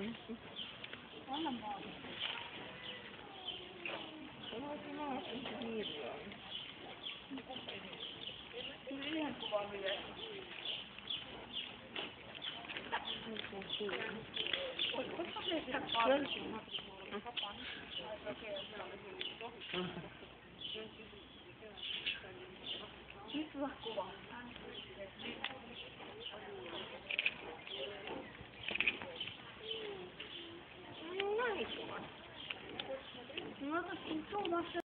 Anna maa. Sanoisin 这个是重装是